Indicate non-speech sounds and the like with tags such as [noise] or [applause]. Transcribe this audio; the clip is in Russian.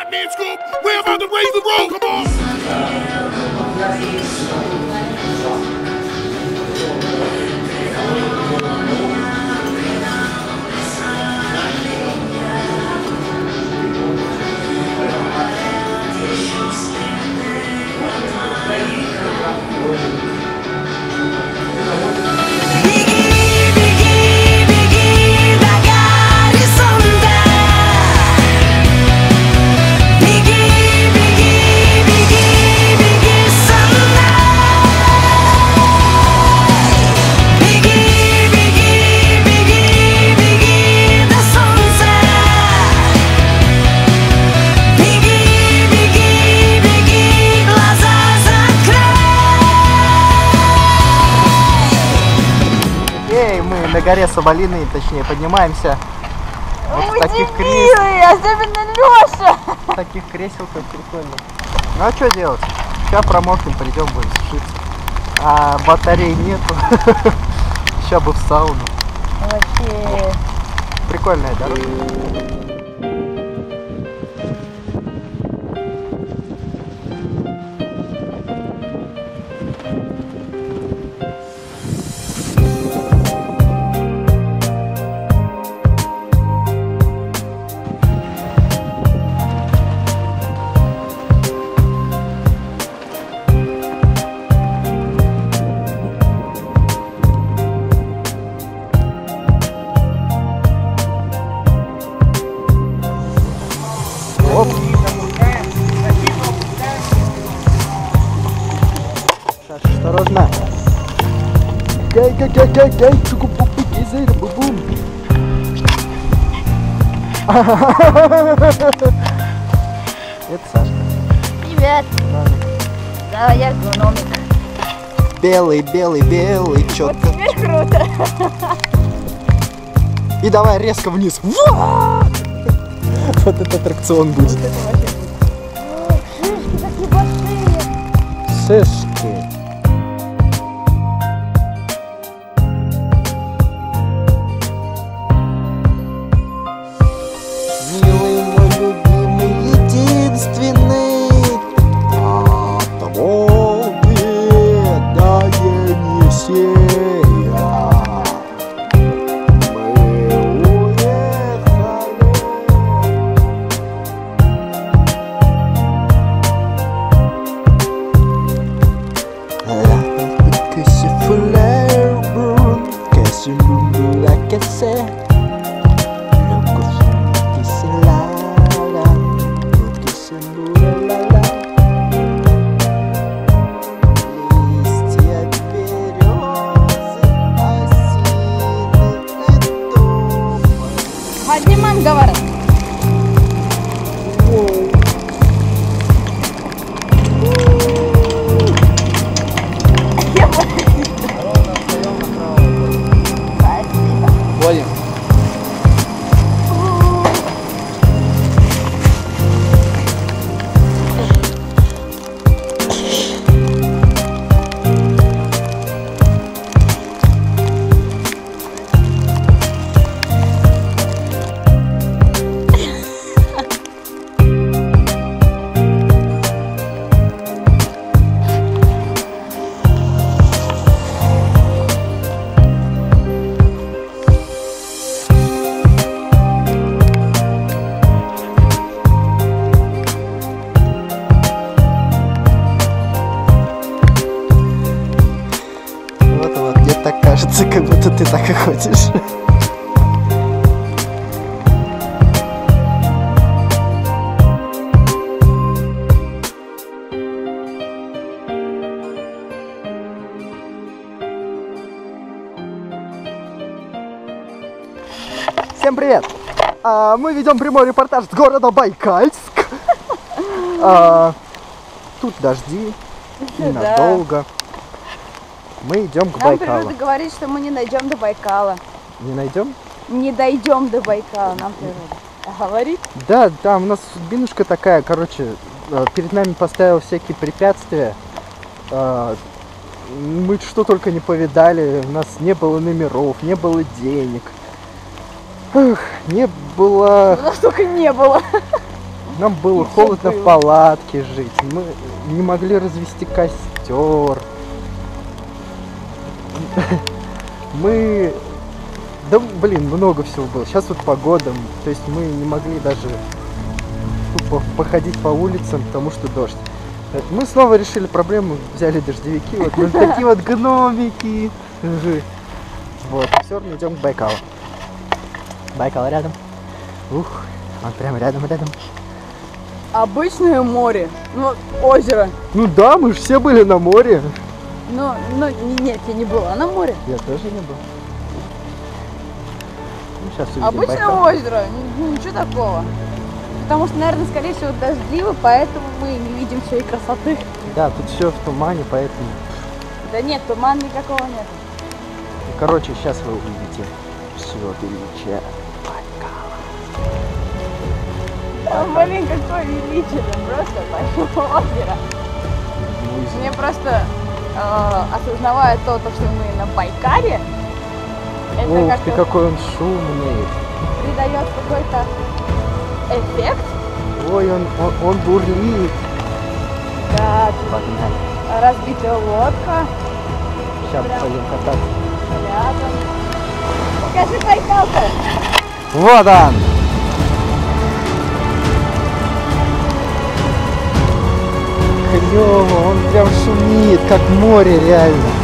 Batman Scoop. We about to raise the road. Come on. Горе Соболиной, точнее, поднимаемся вот Ой, таких, дебилы, особенно Леша. таких креселках прикольно. Ну а что делать? Сейчас промокнем, придем, будем сушиться. А батарей нету. [laughs] Сейчас бы в сауну. Вообще. Прикольная дорога. Это Сашка. Привет. Да, я гномик. Белый, белый, белый, Вот четко. теперь круто. И давай резко вниз. Вот этот аттракцион будет. Это. Шишки такие большие. Шишки. you. Кажется, как будто ты так и ходишь. Всем привет! А, мы ведем прямой репортаж с города Байкальск. А, тут дожди, [laughs] ненадолго. Мы идем к Нам Байкалу. природа говорит, что мы не найдем до Байкала. Не найдем? Не дойдем до Байкала, нам природа. Говорит? Да, да, у нас судьбинушка такая, короче, э, перед нами поставил всякие препятствия. Э, Мы что только не повидали, у нас не было номеров, не было денег. Эх, не было... У нас только не было. Нам было И холодно было. в палатке жить. Мы не могли развести костер. [laughs] Мы... Да, блин, много всего было. Сейчас вот погода. То есть мы не могли даже тупо походить по улицам, потому что дождь. Мы снова решили проблему, взяли дождевики. Вот мы [laughs] такие вот гномики. Вот, все равно идем к Байкалу. Байкал рядом. Ух, он прям рядом, рядом. Обычное море. Ну, озеро. Ну да, мы же все были на море. Ну, ну, не- нет, я не была на море. Я тоже не был. Ну, сейчас увидим Обычное Байкал. озеро. Н- Ничего такого. Потому что, наверное, скорее всего, дождливо, поэтому мы не видим всей красоты. Да, тут все в тумане, поэтому Да нет, тумана никакого нет. Короче, сейчас вы увидите все величие. А, блин, какое величие, там просто большое озеро. Мне просто осознавая то, то, что мы на Байкаре, это Ух ты, как-то какой он шумный. придает какой-то эффект. Ой, он, он, он бурлит. Да, Погнали. разбитая лодка Сейчас Прям. пойдем кататься. рядом. Покажи Байкал-то. Вот он! Клево, он прям шумит, как море реально.